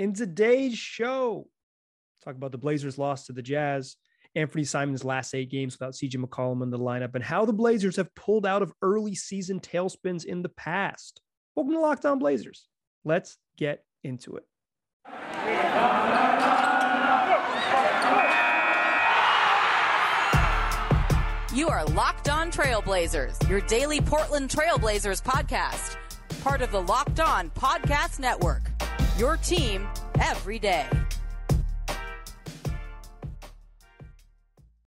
In today's show, talk about the Blazers' loss to the Jazz, Anfernee Simons' last eight games without CJ McCollum in the lineup, and how the Blazers have pulled out of early season tailspins in the past. Welcome to Locked On Blazers. Let's get into it. You are Locked On Trailblazers, your daily Portland Trailblazers podcast, part of the Locked On Podcast Network. Your team every day.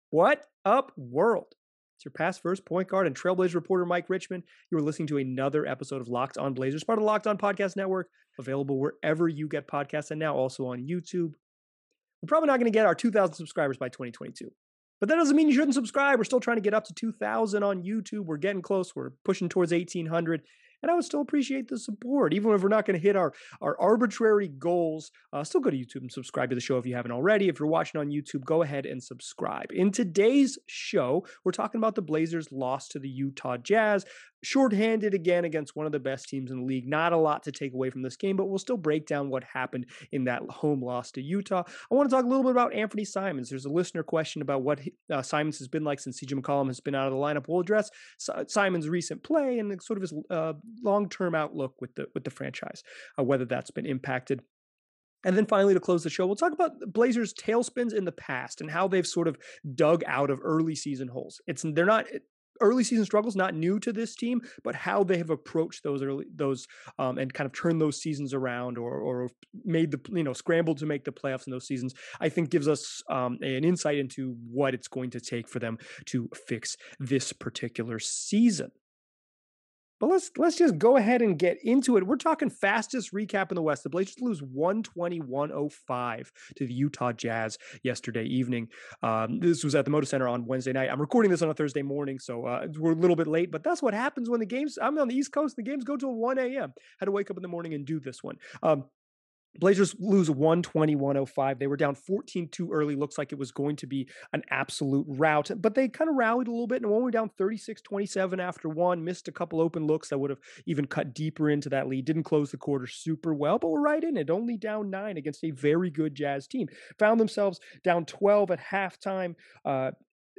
What up, world? It's your past first point guard and Trailblazer reporter Mike Richmond. You are listening to another episode of Locked On Blazers, part of the Locked On Podcast Network, available wherever you get podcasts and now also on YouTube. We're probably not going to get our 2,000 subscribers by 2022. But that doesn't mean you shouldn't subscribe. We're still trying to get up to 2,000 on YouTube. We're getting close. We're pushing towards 1,800 and I would still appreciate the support, even if we're not going to hit our our arbitrary goals. Uh, still go to YouTube and subscribe to the show if you haven't already. If you're watching on YouTube, go ahead and subscribe. In today's show, we're talking about the Blazers' loss to the Utah Jazz shorthanded again against one of the best teams in the league. Not a lot to take away from this game, but we'll still break down what happened in that home loss to Utah. I want to talk a little bit about Anfernee Simons. There's a listener question about what uh, Simons has been like since CJ McCollum has been out of the lineup. We'll address Simons' recent play and sort of his uh, long-term outlook with the with the franchise, uh, whether that's been impacted and then finally, to close the show, we'll talk about Blazers' tailspins in the past and how they've sort of dug out of early season holes. It's they're not early season struggles not new to this team but how they have approached those early those um, and kind of turned those seasons around or or made the you know scrambled to make the playoffs in those seasons i think gives us um, an insight into what it's going to take for them to fix this particular season but let's let's just go ahead and get into it. We're talking fastest recap in the West. The Blazers lose 120-105 to the Utah Jazz yesterday evening. Um, this was at the Moda Center on Wednesday night. I'm recording this on a Thursday morning, so uh, we're a little bit late. But that's what happens when the games. I'm on the East Coast. The games go till 1 a.m. Had to wake up in the morning and do this one. Um, Blazers lose 120 105. They were down 14 too early. Looks like it was going to be an absolute rout, but they kind of rallied a little bit and were down 36 27 after one. Missed a couple open looks that would have even cut deeper into that lead. Didn't close the quarter super well, but we're right in it. Only down nine against a very good Jazz team. Found themselves down 12 at halftime. Uh,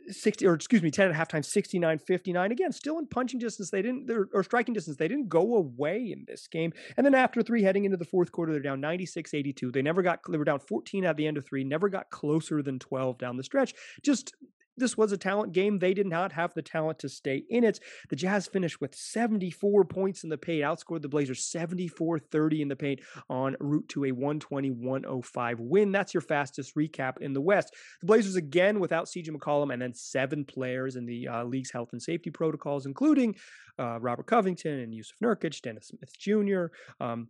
60 or excuse me 10 at halftime 69 59 again still in punching distance they didn't or striking distance they didn't go away in this game. And then after three heading into the fourth quarter they're down 96 82 they never got they were down 14 at the end of three never got closer than 12 down the stretch. Just this was a talent game. They did not have the talent to stay in it. The Jazz finished with 74 points in the paint, outscored the Blazers 74 30 in the paint on route to a 120 105 win. That's your fastest recap in the West. The Blazers again without CJ McCollum and then seven players in the uh, league's health and safety protocols, including uh, Robert Covington and Jusuf Nurkic, Dennis Smith Jr., um,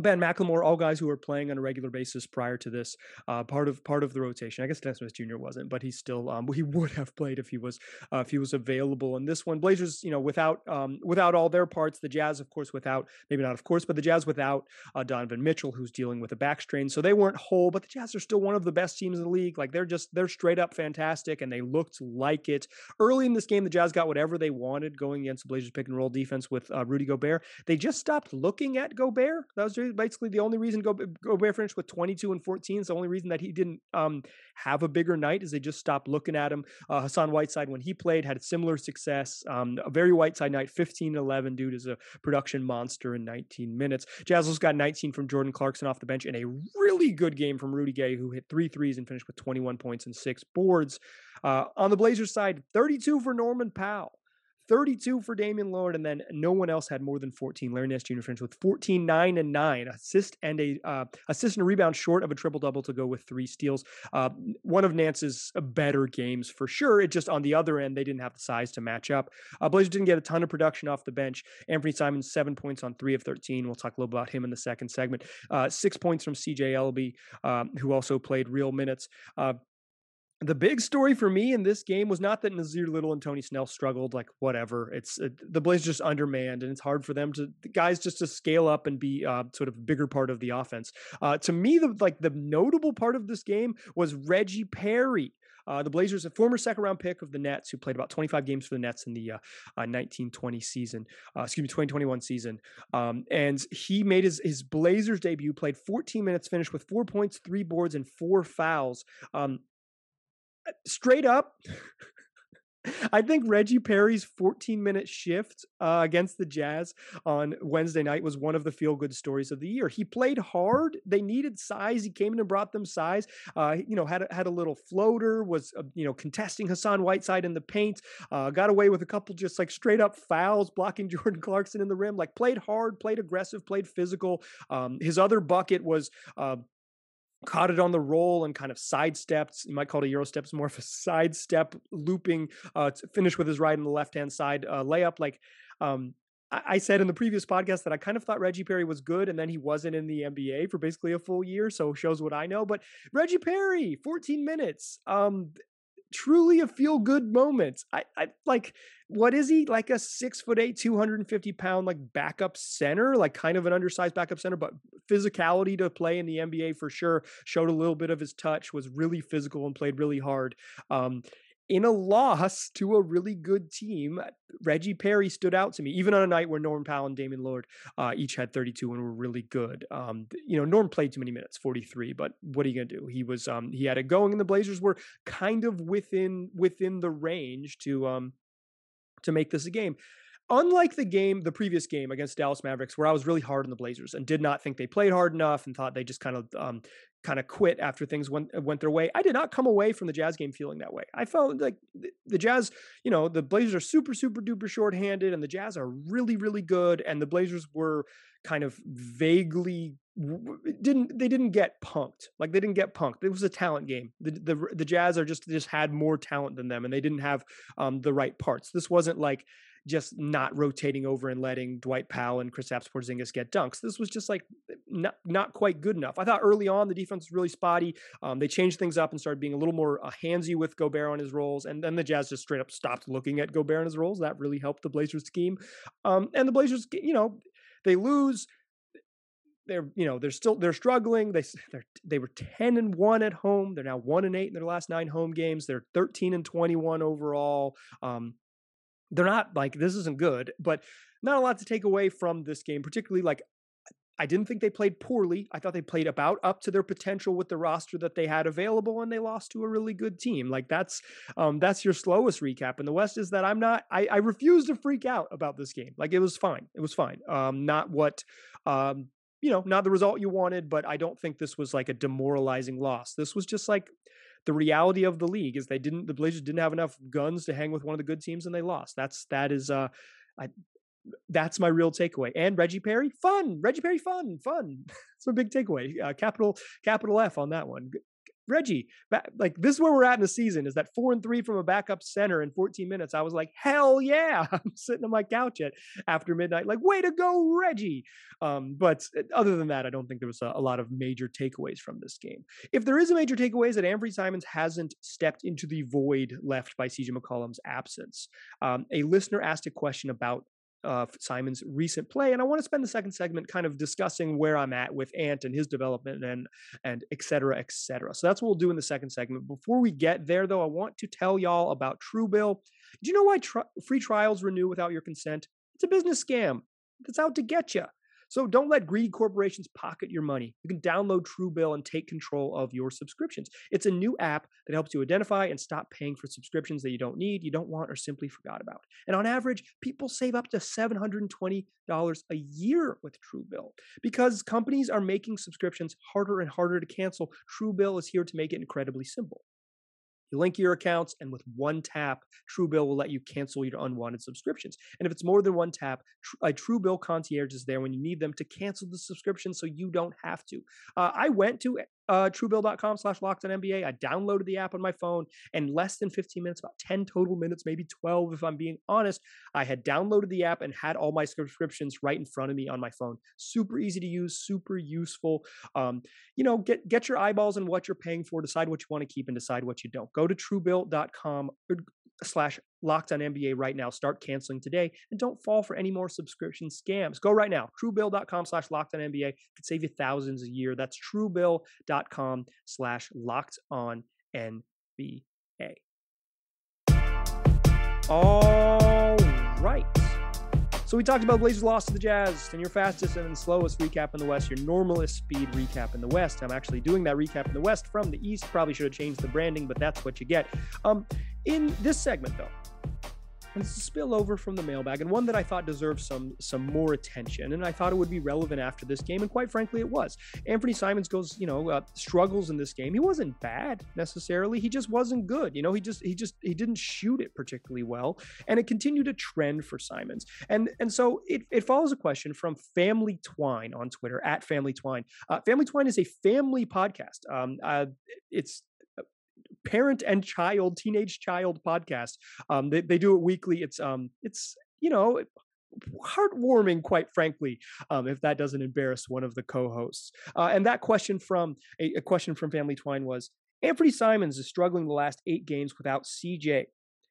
Ben McLemore, all guys who were playing on a regular basis prior to this, uh, part of part of the rotation. I guess Dennis Smith Jr. wasn't, but he still um, he would have played if he was uh, if he was available. in this one, Blazers, you know, without um, without all their parts, the Jazz, of course, without maybe not of course, but the Jazz without uh, Donovan Mitchell, who's dealing with a back strain, so they weren't whole. But the Jazz are still one of the best teams in the league. Like they're just they're straight up fantastic, and they looked like it early in this game. The Jazz got whatever they wanted going against the Blazers pick and roll defense with uh, Rudy Gobert. They just stopped looking at Gobert. That was basically the only reason Go- Gobert finished with 22 and 14. It's the only reason that he didn't um, have a bigger night is they just stopped looking at him. Uh, Hassan Whiteside, when he played, had similar success. Um, a very Whiteside night, 15 11. Dude is a production monster in 19 minutes. Jazz got 19 from Jordan Clarkson off the bench and a really good game from Rudy Gay, who hit three threes and finished with 21 points and six boards. Uh, on the Blazers side, 32 for Norman Powell. 32 for Damian Lillard, and then no one else had more than 14. Larry Nance Jr. finished with 14, 9, and 9. Assist and a uh, assist and a rebound short of a triple double to go with three steals. Uh, one of Nance's better games for sure. It just on the other end, they didn't have the size to match up. Uh, Blazers didn't get a ton of production off the bench. Anfernee Simons, seven points on three of 13. We'll talk a little about him in the second segment. Uh, six points from CJ Elleby, um, who also played real minutes. The big story for me in this game was not that Nassir Little and Tony Snell struggled, like whatever. It's uh, the Blazers just undermanned, and it's hard for them to the guys just to scale up and be uh, sort of bigger part of the offense. Uh, to me, the like the notable part of this game was Reggie Perry. Uh, the Blazers, a former second round pick of the Nets, who played about 25 games for the Nets in the uh, uh, 1920 season, uh, excuse me, 2021 season. Um, and he made his, his Blazers debut, played 14 minutes, finished with four points, three boards, and four fouls. Um, straight up, I think Reggie Perry's 14 minute shift uh, against the Jazz on Wednesday night was one of the feel good stories of the year. He played hard. They needed size. He came in and brought them size. Uh, you know, had a, had a little floater. Was uh, you know contesting Hassan Whiteside in the paint. Uh, got away with a couple just like straight up fouls, blocking Jordan Clarkson in the rim. Like played hard, played aggressive, played physical. Um, his other bucket was uh, caught it on the roll and kind of sidestepped. You might call it a euro step. It's more of a sidestep looping uh, to finish with his right and the left hand side uh, layup. Like um, I-, I said in the previous podcast that I kind of thought Reggie Perry was good, and then he wasn't in the NBA for basically a full year. So shows what I know. But Reggie Perry, 14 minutes. Um, truly a feel good moment. I, I like what is he like a six foot eight, 250 pound like backup center, like kind of an undersized backup center, but physicality to play in the NBA for sure. Showed a little bit of his touch, was really physical and played really hard. Um, in a loss to a really good team, Reggie Perry stood out to me, even on a night where Norm Powell and Damian Lillard uh, each had 32 and were really good. Um, you know, Norm played too many minutes, 43, but what are you gonna do? He was um, he had it going, and the Blazers were kind of within within the range to um, to make this a game unlike the game, the previous game against Dallas Mavericks, where I was really hard on the Blazers and did not think they played hard enough and thought they just kind of um, kind of quit after things went went their way. I did not come away from the Jazz game feeling that way. I felt like the Jazz, you know, the Blazers are super super duper shorthanded, and the Jazz are really really good, and the Blazers were kind of vaguely didn't they didn't get punked like they didn't get punked it was a talent game the the, the jazz are just just had more talent than them and they didn't have um, the right parts this wasn't like just not rotating over and letting Dwight Powell and Kristaps Porzingis get dunks. This was just like not not quite good enough. I thought early on the defense was really spotty. Um, they changed things up and started being a little more uh, handsy with Gobert on his rolls, and then the Jazz just straight up stopped looking at Gobert on his rolls. That really helped the Blazers scheme. Um, and the Blazers, you know, they lose they're you know they're still they're struggling they they they were 10 and 1 at home they're now 1 and 8 in their last 9 home games they're 13 and 21 overall um they're not like this isn't good, but not a lot to take away from this game, particularly like I didn't think they played poorly. I thought they played about up to their potential with the roster that they had available, and they lost to a really good team. Like that's um, that's your slowest recap in the West. Is that I'm not. I, I refuse to freak out about this game. Like it was fine. It was fine. Um, not what um, you know, not the result you wanted, but I don't think this was like a demoralizing loss. This was just like the reality of the league is they didn't the Blazers didn't have enough guns to hang with one of the good teams and they lost. That's that is uh I that's my real takeaway. And Reggie Perry, fun. Reggie Perry, fun, fun. It's a big takeaway. Uh, capital capital F on that one. Reggie, like this is where we're at in the season is that four and three from a backup center in 14 minutes. I was like, hell yeah. I'm sitting on my couch at after midnight, like, way to go, Reggie. Um, but uh, other than that, I don't think there was a, a, lot of major takeaways from this game. If there is a major takeaway is that Anfernee Simons hasn't stepped into the void left by CJ McCollum's absence. Um, a listener asked a question about uh, Simons' recent play, and I want to spend the second segment kind of discussing where I'm at with Ant and his development and and et cetera, et cetera. So that's what we'll do in the second segment. Before we get there, though, I want to tell y'all about Truebill. Do you know why tri- free trials renew without your consent? It's a business scam. It's out to get you. So don't let greedy corporations pocket your money. You can download Truebill and take control of your subscriptions. It's a new app that helps you identify and stop paying for subscriptions that you don't need, you don't want, or simply forgot about. And on average, people save up to $720 a year with Truebill. Because companies are making subscriptions harder and harder to cancel, Truebill is here to make it incredibly simple. You link your accounts, and with one tap, Truebill will let you cancel your unwanted subscriptions. And if it's more than one tap, a Truebill concierge is there when you need them to cancel the subscription so you don't have to. Uh, I went to uh, truebill.com slash locked on NBA. I downloaded the app on my phone and less than 15 minutes, about 10 total minutes, maybe 12 if I'm being honest. I had downloaded the app and had all my subscriptions right in front of me on my phone. Super easy to use, super useful. Um, you know, get get your eyeballs on what you're paying for, decide what you want to keep and decide what you don't. Go to truebill.com slash locked on NBA right now. Start canceling today and don't fall for any more subscription scams. Go right now. Truebill.com slash locked on NBA could save you thousands a year. That's truebill.com slash locked on NBA. All right. So we talked about Blazers loss to the Jazz and your fastest and slowest recap in the West, your normalist speed recap in the West. I'm actually doing that recap in the West from the East. Probably should have changed the branding, but that's what you get. Um, in this segment, though, it's a spillover from the mailbag, and one that I thought deserved some some more attention, and I thought it would be relevant after this game, and quite frankly, it was. Anfernee Simons goes, you know, uh, struggles in this game. He wasn't bad necessarily. He just wasn't good. You know, he just he just he didn't shoot it particularly well, and it continued to trend for Simons. And and so it it follows a question from Family Twine on Twitter at Family Twine. Uh, family Twine is a family podcast. Um, uh, it's parent and child, teenage child podcast. Um, they, they do it weekly. It's um, it's you know heartwarming, quite frankly, um, if that doesn't embarrass one of the co-hosts. Uh, and that question from a, a, question from Family Twine was: Anfernee Simons is struggling the last eight games without CJ.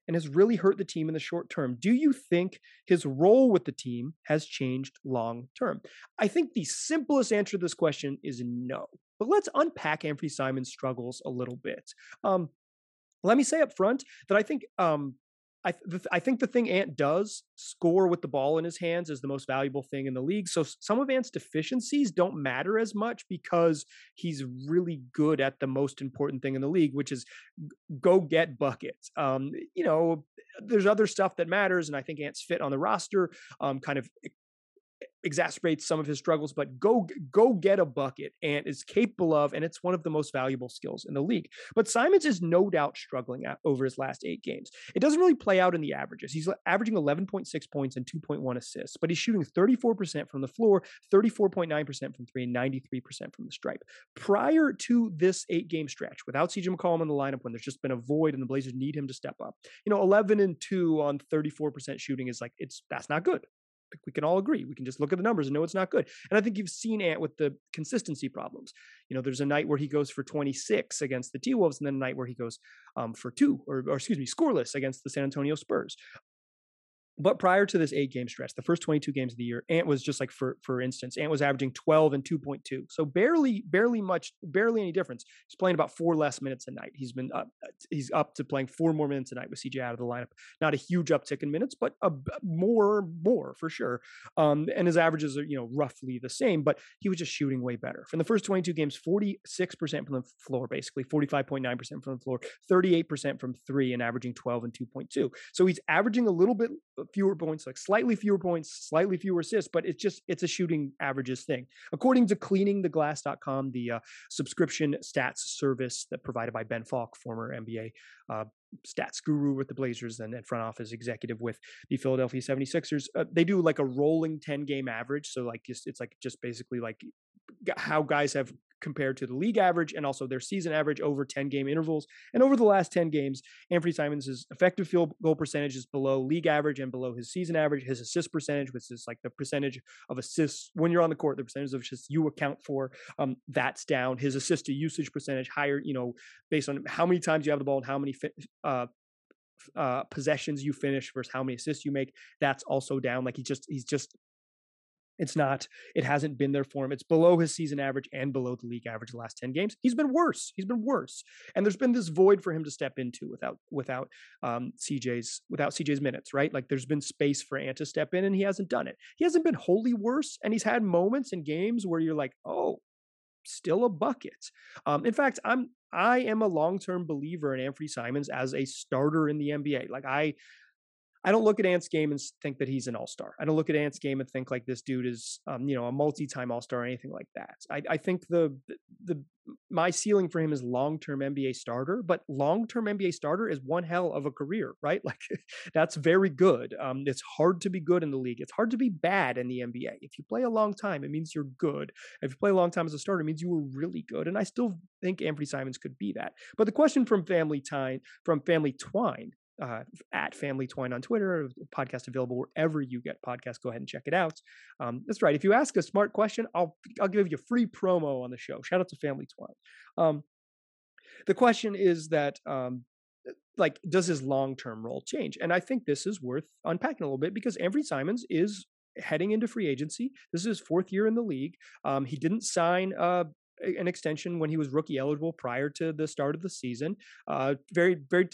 And has really hurt the team in the short term. Do you think his role with the team has changed long term? I think the simplest answer to this question is no. But let's unpack Anfernee Simons' struggles a little bit. Um, let me say up front that I think um, I, th- I think the thing Ant does score with the ball in his hands is the most valuable thing in the league. So some of Ant's deficiencies don't matter as much because he's really good at the most important thing in the league, which is go get buckets. Um, you know, there's other stuff that matters, and I think Ant's fit on the roster um, kind of exacerbates some of his struggles, but go go get a bucket and is capable of, and it's one of the most valuable skills in the league. But Simons is no doubt struggling over his last eight games. It doesn't really play out in the averages. He's uh, averaging 11.6 points and 2.1 assists, but he's shooting 34% from the floor, 34.9% from three, and 93% from the stripe. Prior to this eight game stretch, without CJ McCollum in the lineup, when there's just been a void and the Blazers need him to step up, you know, 11 and two on 34% shooting is like it's that's not good we can all agree. We can just look at the numbers and know it's not good. And I think you've seen Ant with the consistency problems. You know, there's a night where he goes for 26 against the T Wolves, and then a night where he goes um, for two, or, or excuse me, scoreless against the San Antonio Spurs. But prior to this eight game stretch, the first 22 games of the year, Ant was just like for for instance, Ant was averaging 12 and 2.2. So barely, barely much, barely any difference. He's playing about four less minutes a night. He's been up, he's up to playing four more minutes a night with CJ out of the lineup. Not a huge uptick in minutes, but a more, more for sure. Um, and his averages are you know roughly the same, but he was just shooting way better. From the first 22 games, 46% from the floor, basically 45.9% from the floor, 38% from three, and averaging 12 and 2.2. So he's averaging a little bit fewer points, like slightly fewer points, slightly fewer assists, but it's just it's a shooting averages thing. According to cleaningtheglass.com, the uh, subscription stats service that provided by Ben Falk, former NBA uh, stats guru with the Blazers and, and, front office executive with the Philadelphia 76ers, uh, they do like a rolling 10 game average. So like just, it's like just basically like how guys have compared to the league average and also their season average over 10 game intervals. And over the last 10 games, Anfernee Simons' effective field goal percentage is below league average and below his season average. His assist percentage, which is like the percentage of assists when you're on the court, the percentage of assists you account for, um, that's down. His assist to usage percentage higher, you know, based on how many times you have the ball and how many uh, uh, possessions you finish versus how many assists you make. That's also down. Like he just he's just it's not, it hasn't been there for him. It's below his season average and below the league average the last 10 games. He's been worse. He's been worse. And there's been this void for him to step into without without um CJ's without CJ's minutes, right? Like there's been space for Ant to step in and he hasn't done it. He hasn't been wholly worse. And he's had moments in games where you're like, oh, still a bucket. Um, in fact, I'm I am a long-term believer in Anfernee Simons as a starter in the NBA. Like I I don't look at Ant's game and think that he's an all star. I don't look at Ant's game and think like this dude is, um, you know, a multi time all star or anything like that. I, I think the the my ceiling for him is long-term NBA starter, but long-term NBA starter is one hell of a career, right? Like that's very good. Um, it's hard to be good in the league. It's hard to be bad in the NBA. If you play a long time, it means you're good. If you play a long time as a starter, it means you were really good. And I still think Anfernee Simons could be that. But the question from Family Time, from Family Twine, uh, at Family Twine on Twitter, podcast available wherever you get podcasts. Go ahead and check it out. Um, that's right. If you ask a smart question, I'll I'll give you a free promo on the show. Shout out to Family Twine. Um, the question is that um, like does his long term role change? And I think this is worth unpacking a little bit because Anfernee Simons is heading into free agency. This is his fourth year in the league. Um, he didn't sign uh, an extension when he was rookie eligible prior to the start of the season. Uh, very, very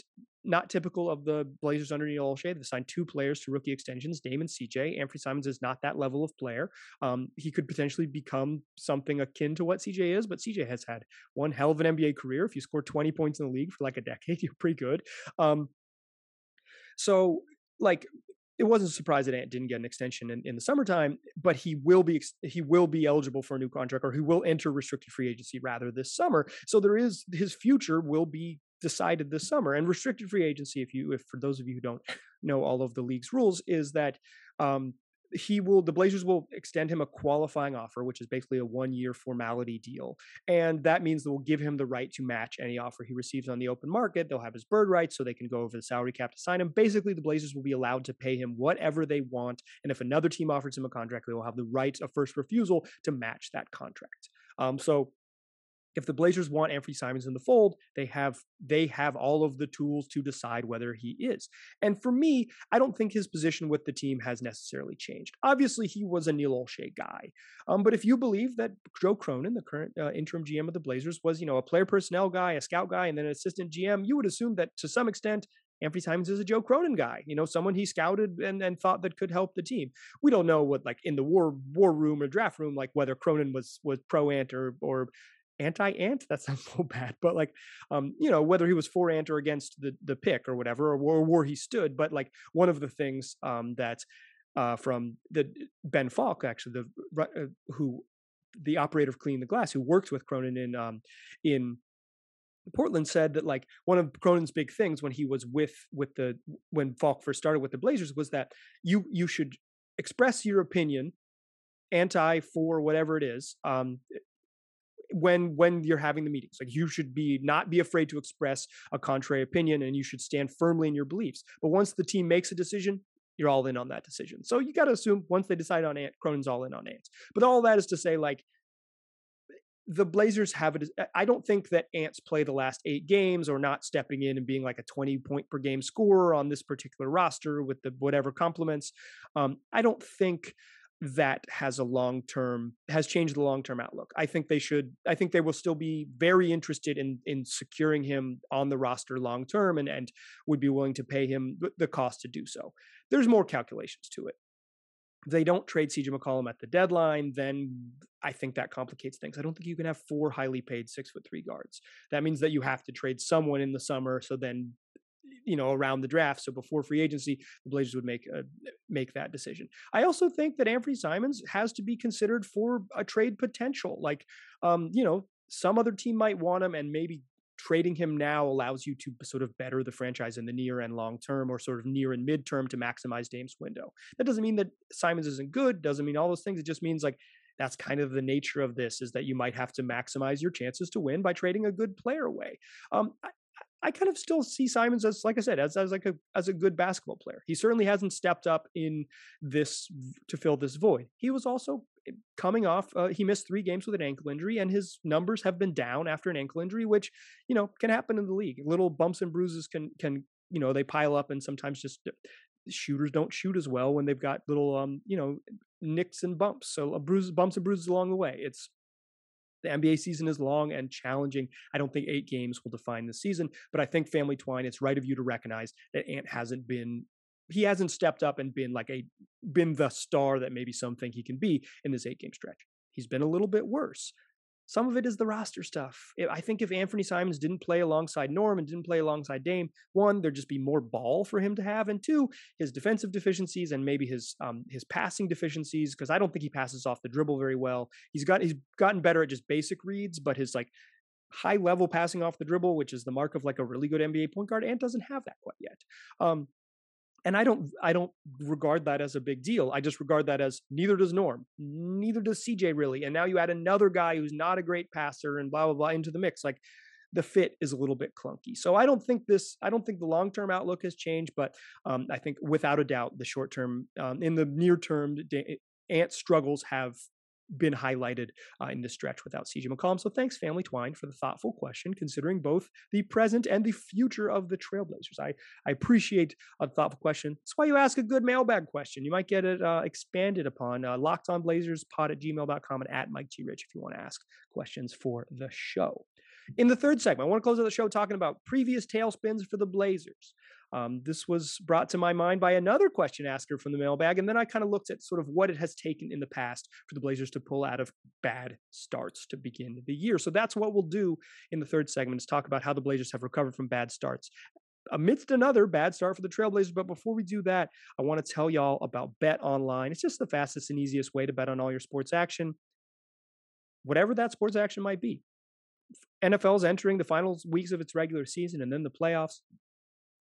not typical of the Blazers under Neil Olshey. They signed two players to rookie extensions, Dame and CJ. Anfernee Simons is not that level of player. Um, he could potentially become something akin to what CJ is, but CJ has had one hell of an NBA career. If you score 20 points in the league for like a decade, you're pretty good. Um, so, like, it wasn't a surprise that Ant didn't get an extension in, in the summertime, but he will be he will be eligible for a new contract, or he will enter restricted free agency rather this summer. So there is his future will be decided this summer. And restricted free agency, if you, if for those of you who don't know all of the league's rules, is that um, he will the blazers will extend him a qualifying offer which is basically a one year formality deal and that means they will give him the right to match any offer he receives on the open market. They'll have his bird rights so they can go over the salary cap to sign him. Basically the blazers will be allowed to pay him whatever they want and if another team offers him a contract they will have the right of first refusal to match that contract. Um, so if the Blazers want Anfernee Simons in the fold, they have they have all of the tools to decide whether he is. And for me, I don't think his position with the team has necessarily changed. Obviously, he was a Neil Olshey guy, um, but if you believe that Joe Cronin, the current uh, interim GM of the Blazers, was you know a player personnel guy, a scout guy, and then an assistant GM, you would assume that to some extent Anfernee Simons is a Joe Cronin guy, you know, someone he scouted and, and thought that could help the team. We don't know what like in the war war room or draft room, like whether Cronin was was pro ant or or anti-ant that sounds so bad but like um you know whether he was for ant or against the the pick or whatever or, or where he stood but like one of the things um that uh from the ben falk actually the uh, who the operator of clean the glass who worked with cronin in um in Portland said that like one of Cronin's big things when he was with with the when Falk first started with the Blazers was that you you should express your opinion anti for whatever it is um when when you're having the meetings like you should be not be afraid to express a contrary opinion and you should stand firmly in your beliefs. But once the team makes a decision you're all in on that decision. So you got to assume once they decide on ant cronin's all in on ants. But all that is to say like the blazers have it i don't think that ants play the last eight games or not stepping in and being like a 20 point per game scorer on this particular roster with the whatever compliments. Um, i don't think that has a long term has changed the long term outlook. I think they should I think they will still be very interested in in securing him on the roster long term and and would be willing to pay him the cost to do so. There's more calculations to it. If they don't trade CJ McCollum at the deadline, then I think that complicates things. I don't think you can have four highly paid six foot three guards. That means that you have to trade someone in the summer. So then you know around the draft so before free agency the blazers would make make that decision i also think that anfernee simons has to be considered for a trade potential like um you know some other team might want him and maybe trading him now allows you to sort of better the franchise in the near and long term or sort of near and midterm to maximize Dame's window. That doesn't mean that Simons isn't good, doesn't mean all those things. It just means like that's kind of the nature of this is that you might have to maximize your chances to win by trading a good player away. Um, I, kind of still see Simons as, like I said, as, as like a as a good basketball player. He certainly hasn't stepped up in this to fill this void. He was also eh, coming off. Uh, he missed three games with an ankle injury, and his numbers have been down after an ankle injury, which you know can happen in the league. Little bumps and bruises can can you know they pile up, and sometimes just uh, shooters don't shoot as well when they've got little um you know nicks and bumps. So bruises, bumps and bruises along the way. It's the NBA season is long and challenging. I don't think eight games will define the season, but I think Family Twine, it's right of you to recognize that Ant hasn't been he hasn't stepped up and been like a been the star that maybe some think he can be in this eight game stretch. He's been a little bit worse. Some of it is the roster stuff. I think if Anfernee Simons didn't play alongside Norm and didn't play alongside Dame, one, there'd just be more ball for him to have, and two, his defensive deficiencies and maybe his um, his passing deficiencies, because I don't think he passes off the dribble very well. He's got he's gotten better at just basic reads, but his like high level passing off the dribble, which is the mark of like a really good NBA point guard. and doesn't have that quite yet. Um, and I don't I don't regard that as a big deal. I just regard that as neither does Norm, neither does CJ really. And now you add another guy who's not a great passer and blah blah blah into the mix. Like the fit is a little bit clunky. So I don't think this I don't think the long term outlook has changed, but um, I think without a doubt the short term um, in the near term Ant struggles have been highlighted uh, in the stretch without CJ McCollum. So thanks, Family Twine, for the thoughtful question, considering both the present and the future of the Trailblazers. I, I appreciate a thoughtful question. That's why you ask a good mailbag question. You might get it uh, expanded upon. Uh, locked on Blazers pod at gmail.com and at Mike G. Rich if you want to ask questions for the show. In the third segment, I want to close out the show talking about previous tailspins for the Blazers. Um, this was brought to my mind by another question asker from the mailbag, and then I kind of looked at sort of what it has taken in the past for the Blazers to pull out of bad starts to begin the year. So that's what we'll do in the third segment is talk about how the Blazers have recovered from bad starts amidst another bad start for the Trailblazers. But before we do that, I want to tell y'all about Bet Online. It's just the fastest and easiest way to bet on all your sports action, whatever that sports action might be. NFL is entering the final weeks of its regular season and then the playoffs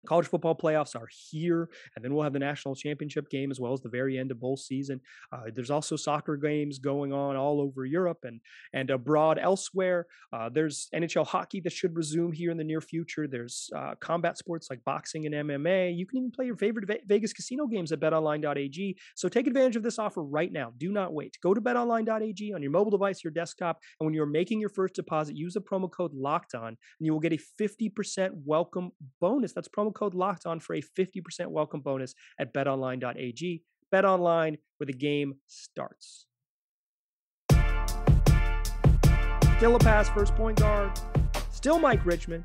college football playoffs are here and then we'll have the national championship game as well as the very end of bowl season. Uh, there's also soccer games going on all over europe and and abroad elsewhere. Uh, there's nhl hockey that should resume here in the near future. There's uh, combat sports like boxing and mma you can even play your favorite vegas casino games at betonline.ag so take advantage of this offer right now. Do not wait. Go to betonline.ag on your mobile device your desktop and when you're making your first deposit use the promo code locked on and you will get a 50% welcome bonus. That's promo code locked on for a 50% welcome bonus at betonline.ag. BetOnline, where the game starts. Still a pass first point guard. Still Mike Richmond.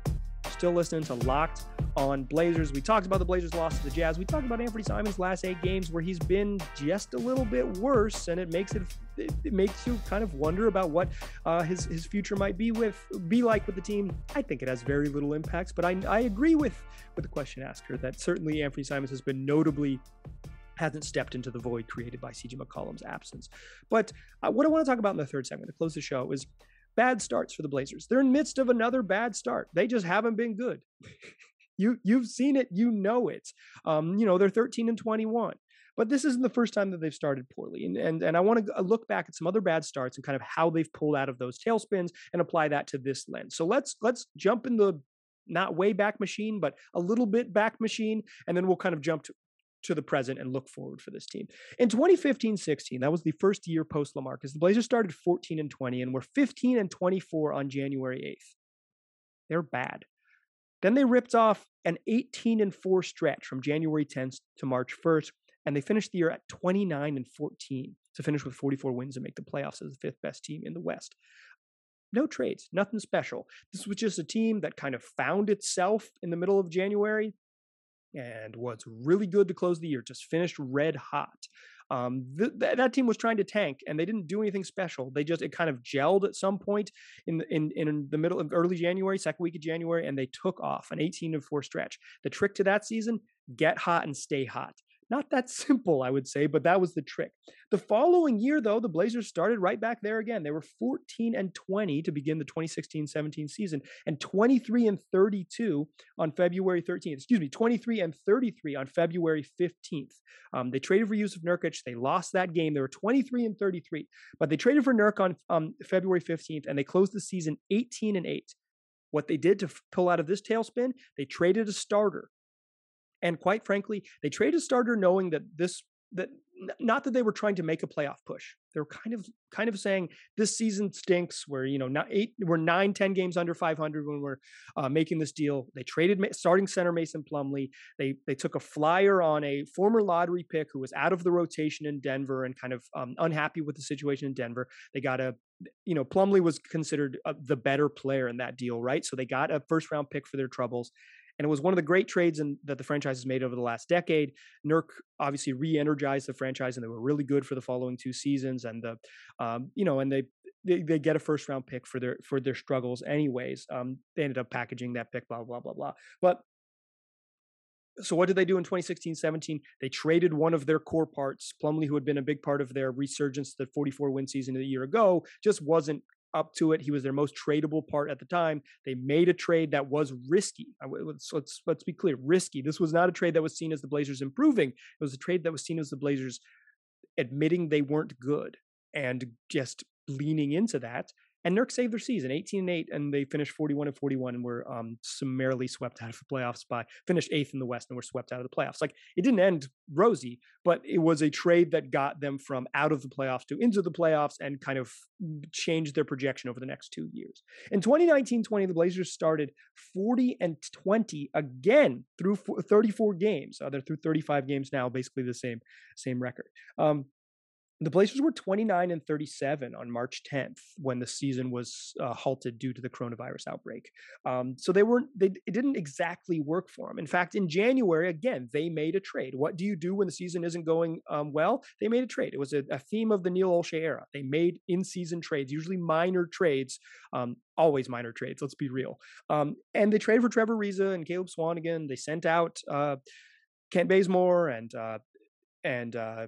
Still listening to Locked on Blazers. We talked about the Blazers' loss to the Jazz. We talked about Anfernee Simons' last eight games where he's been just a little bit worse, and it makes it it, makes you kind of wonder about what uh, his his future might be with be like with the team. I think it has very little impacts, but I I agree with with the question asker that certainly Anfernee Simons has been notably hasn't stepped into the void created by CJ McCollum's absence. But uh, what I want to talk about in the third segment to close the show is bad starts for the Blazers. They're in midst of another bad start. They just haven't been good. you you've seen it, you know it. Um, you know they're 13 and 21. But this isn't the first time that they've started poorly, and and and I want to look back at some other bad starts and kind of how they've pulled out of those tailspins and apply that to this lens. So let's let's jump in the not way back machine, but a little bit back machine, and then we'll kind of jump to, to the present and look forward for this team. In 2015-16, that was the first year post LaMarcus. The Blazers started 14 and 20 and were 15 and 24 on January 8th. They're bad. Then they ripped off an 18 and 4 stretch from January 10th to March 1st, and they finished the year at 29 and 14 to finish with 44 wins and make the playoffs as the fifth best team in the West. No trades, nothing special. This was just a team that kind of found itself in the middle of January and was really good to close the year, just finished red hot. Um, th- th- that team was trying to tank, and they didn't do anything special. They just it kind of gelled at some point in in in the middle of early January, second week of January, and they took off an 18 and four stretch. The trick to that season: get hot and stay hot. Not that simple, I would say, but that was the trick. The following year, though, the Blazers started right back there again. They were 14 and 20 to begin the 2016 17 season, and 23 and 32 on February 13th. Excuse me, 23 and 33 on February 15th. Um, they traded for Jusuf Nurkic. They lost that game. They were 23 and 33, but they traded for Nurk on um, February 15th, and they closed the season 18 and 8. What they did to pull out of this tailspin, they traded a starter and quite frankly, they traded a starter knowing that this that not that they were trying to make a playoff push. They were kind of kind of saying this season stinks. We're you know not eight, we're nine, ten games under 500 when we're uh, making this deal. They traded starting center Mason Plumlee. They they took a flyer on a former lottery pick who was out of the rotation in Denver and kind of um, unhappy with the situation in Denver. They got a you know Plumlee was considered uh, the better player in that deal, right? So they got a first round pick for their troubles. And it was one of the great trades in, that the franchise has made over the last decade. Nurk obviously re-energized the franchise, and they were really good for the following two seasons. And the, um, you know, and they, they, they get a first round pick for their for their struggles, anyways. Um, they ended up packaging that pick, blah blah blah blah. But so what did they do in 2016-17? They traded one of their core parts. Plumlee, who had been a big part of their resurgence, the 44 win season a year ago, just wasn't up to it. He was their most tradable part at the time. They made a trade that was risky. Let's let's let's be clear, risky. This was not a trade that was seen as the Blazers improving. It was a trade that was seen as the Blazers admitting they weren't good and just leaning into that and Nurk saved their season, 18 and 8, and they finished 41 and 41 and were um, summarily swept out of the playoffs by finished eighth in the West and were swept out of the playoffs. Like it didn't end rosy, but it was a trade that got them from out of the playoffs to into the playoffs and kind of changed their projection over the next two years. In 2019-20, the Blazers started 40 and 20 again through 34 games. Uh, they're through 35 games now, basically the same same record. Um, the Blazers were 29 and 37 on March 10th when the season was uh, halted due to the coronavirus outbreak. Um, so they weren't, they, it didn't exactly work for them. In fact, in January, again, they made a trade. What do you do when the season isn't going um, well? They made a trade. It was a, a theme of the Neil Olshey era. They made in season trades, usually minor trades, um, always minor trades, let's be real. Um, and they traded for Trevor Ariza and Caleb Swanigan. They sent out uh, Kent Bazemore and, uh, and, uh,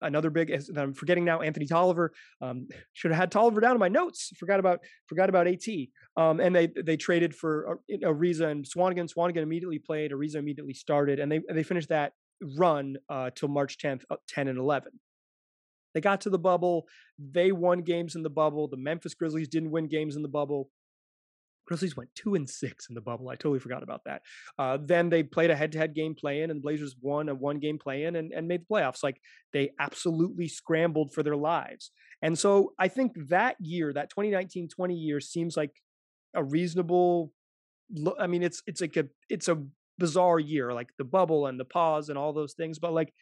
another big I'm forgetting now Anthony Tolliver. Um, should have had Tolliver down in my notes. Forgot about forgot about AT. Um, and they they traded for Ariza and Swanigan. Swanigan immediately played. Ariza immediately started, and they they finished that run uh, till March 10th, uh, 10 and 11. They got to the bubble. They won games in the bubble. The Memphis Grizzlies didn't win games in the bubble. Grizzlies went two and six in the bubble. I totally forgot about that. Uh, then they played a head-to-head game play-in, and the Blazers won a one-game play-in and, and made the playoffs. Like they absolutely scrambled for their lives. And so I think that year, that 2019-20 year, seems like a reasonable. I mean, it's it's like a it's a bizarre year, like the bubble and the pause and all those things. But like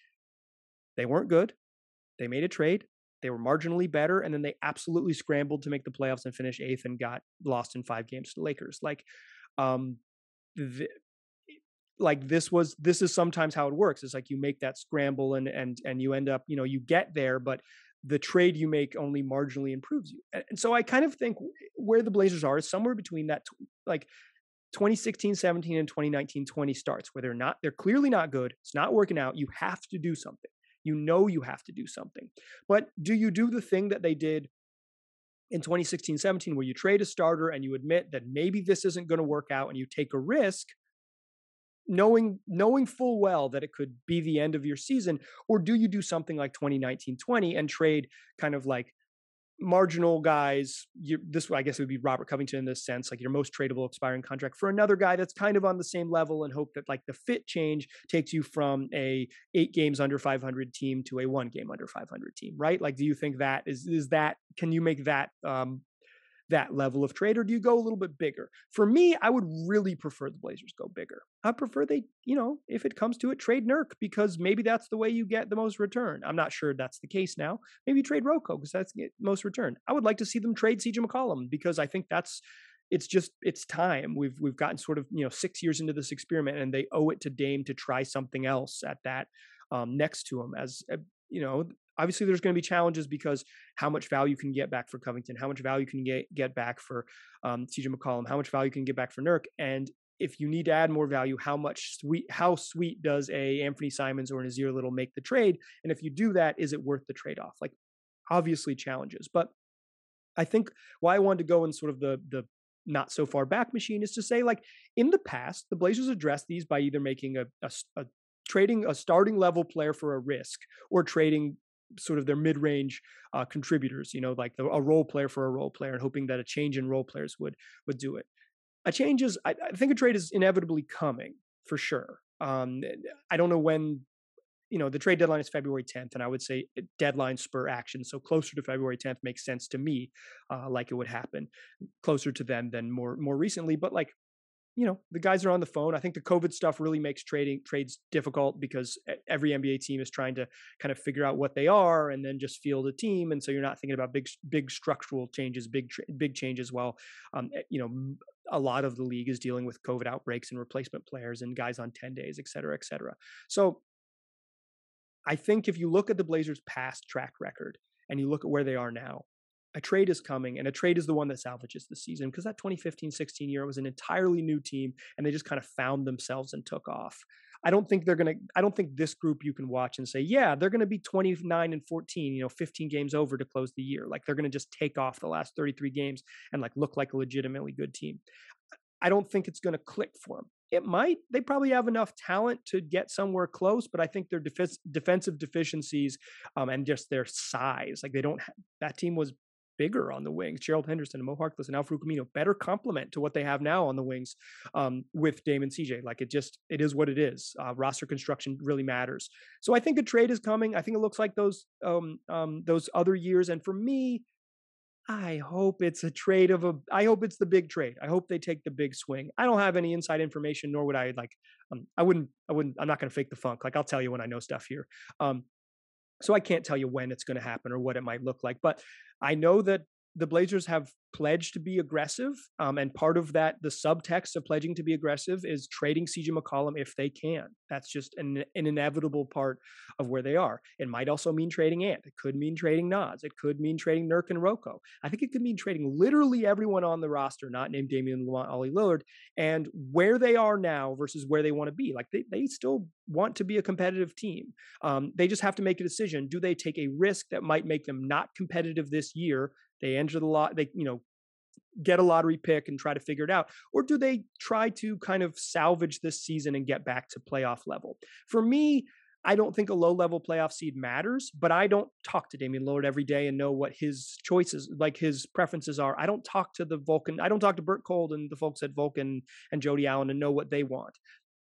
they weren't good. They made a trade. They were marginally better, and then they absolutely scrambled to make the playoffs and finish eighth and got lost in five games to the Lakers. Like, um, the, like this was this is sometimes how it works. It's like you make that scramble and and and you end up, you know, you get there, but the trade you make only marginally improves you. And so I kind of think where the Blazers are is somewhere between that like 2016 17 and 2019 20 starts where they're not they're clearly not good it's not working out you have to do something you know you have to do something. But do you do the thing that they did in 2016 17 where you trade a starter and you admit that maybe this isn't going to work out and you take a risk? knowing knowing full well that it could be the end of your season or do you do something like 2019-20 and trade kind of like marginal guys. You, this, I guess, it would be Robert Covington in this sense, like your most tradable expiring contract for another guy that's kind of on the same level, and hope that like the fit change takes you from a eight games under 500 team to a one game under 500 team, right? Like, do you think that is is that can you make that um, that level of trade, or do you go a little bit bigger? For me, I would really prefer the Blazers go bigger. I prefer they, you know, if it comes to it, trade Nurk because maybe that's the way you get the most return. I'm not sure that's the case now. Maybe trade Rocco because that's the most return. I would like to see them trade CJ McCollum because I think that's it's just it's time. We've we've gotten sort of you know six years into this experiment, and they owe it to Dame to try something else at that um, next to him. As uh, you know, obviously there's going to be challenges because how much value can get back for Covington, how much value can get get back for um, CJ McCollum, how much value can get back for Nurk, and if you need to add more value, how much sweet, how sweet does a Anfernee Simons or Nassir Little make the trade? And if you do that, is it worth the trade off? Like, obviously challenges, but I think why I wanted to go in sort of the the not so far back machine is to say like in the past the Blazers addressed these by either making a, a, a trading a starting level player for a risk or trading sort of their mid-range uh, contributors, you know, like the, a role player for a role player, and hoping that a change in role players would would do it. A change is, I, I think, a trade is inevitably coming for sure. Um, I don't know when. You know, the trade deadline is February 10th, and I would say deadline spur action. So closer to February 10th makes sense to me, uh, like it would happen closer to then than more more recently. But like you know the guys are on the phone. I think the COVID stuff really makes trading trades difficult because every NBA team is trying to kind of figure out what they are and then just field a team, and so you're not thinking about big big structural changes, big big changes. Well, um, eh, you know a lot of the league is dealing with COVID outbreaks and replacement players and guys on ten days, et cetera, et cetera. So I think if you look at the Blazers' past track record and you look at where they are now, a trade is coming, and a trade is the one that salvages the season because that 2015 16 year was an entirely new team and they just kind of found themselves and took off. I don't think they're going to, I don't think this group you can watch and say, yeah, they're going to be 29 and 14, you know, 15 games over to close the year. Like they're going to just take off the last 33 games and like look like a legitimately good team. I don't think it's going to click for them. It might. They probably have enough talent to get somewhere close, but I think their def- defensive deficiencies um, and just their size, like they don't. Have, that team was bigger on the wings. Gerald Henderson and Mo Harkless and Al-Farouq Aminu, better complement to what they have now on the wings um, with Damon CJ. Like it just, it is what it is. Uh, roster construction really matters. So I think a trade is coming. I think it looks like those um, um, those other years. And for me, I hope it's a trade of a. I hope it's the big trade. I hope they take the big swing. I don't have any inside information, nor would I like. Um, I wouldn't. I wouldn't. I'm not going to fake the funk. Like I'll tell you when I know stuff here. Um, so I can't tell you when it's going to happen or what it might look like. But I know that the Blazers have pledged to be aggressive. Um, and part of that, the subtext of pledging to be aggressive is trading CJ McCollum if they can. That's just an, an, inevitable part of where they are. It might also mean trading Ant. It could mean trading Nods. It could mean trading Nurk and Rocco. I think it could mean trading literally everyone on the roster, not named Damian Lamonte, Ollie Lillard, and where they are now versus where they want to be. Like they, they still want to be a competitive team. Um, they just have to make a decision. Do they take a risk that might make them not competitive this year they enter the lot, they, you know, get a lottery pick and try to figure it out? Or do they try to kind of salvage this season and get back to playoff level? For me, I don't think a low level playoff seed matters, but I don't talk to Damian Lillard every day and know what his choices, like his preferences are. I don't talk to the Vulcan, I don't talk to Bert Kolde and the folks at Vulcan and Jody Allen and know what they want.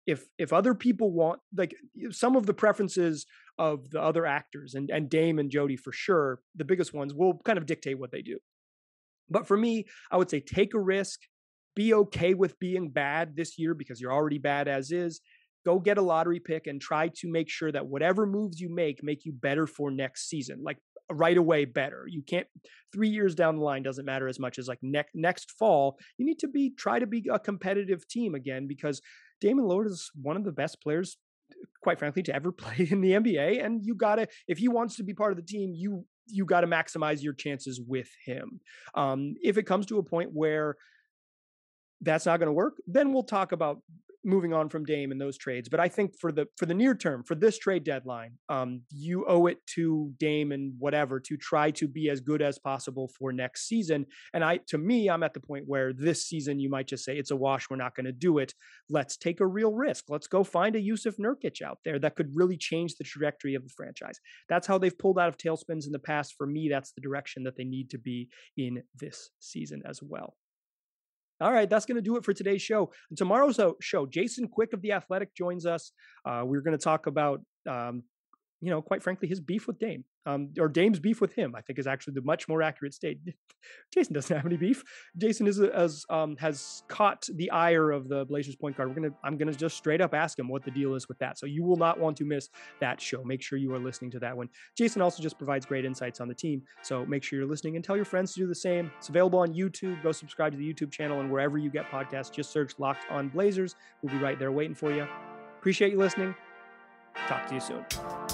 If if other people want like some of the preferences of the other actors and, and Dame and Jody for sure, the biggest ones will kind of dictate what they do. But for me, I would say take a risk, be okay with being bad this year because you're already bad as is. Go get a lottery pick and try to make sure that whatever moves you make make you better for next season. Like right away better. You can't three years down the line doesn't matter as much as like next next fall. You need to be try to be a competitive team again because Damian Lillard is one of the best players quite frankly, to ever play in the NBA. And you gotta, if he wants to be part of the team, you you got to maximize your chances with him. Um, if it comes to a point where that's not going to work, then we'll talk about moving on from Dame and those trades. But I think for the for the near term, for this trade deadline, um, you owe it to Dame and whatever to try to be as good as possible for next season. And I, to me, I'm at the point where this season you might just say it's a wash. We're not going to do it. Let's take a real risk. Let's go find a Jusuf Nurkic out there that could really change the trajectory of the franchise. That's how they've pulled out of tailspins in the past. For me, that's the direction that they need to be in this season as well. All right, that's going to do it for today's show. tomorrow's show, Jason Quick of The Athletic joins us. Uh, we're going to talk about um, you know, quite frankly, his beef with Dame, um, or Dame's beef with him, I think is actually the much more accurate state. Jason doesn't have any beef. Jason is as um, has caught the ire of the Blazers point guard. We're gonna, I'm gonna just straight up ask him what the deal is with that. So you will not want to miss that show. Make sure you are listening to that one. Jason also just provides great insights on the team. So make sure you're listening and tell your friends to do the same. It's available on YouTube. Go subscribe to the YouTube channel and wherever you get podcasts, just search Locked On Blazers. We'll be right there waiting for you. Appreciate you listening. Talk to you soon.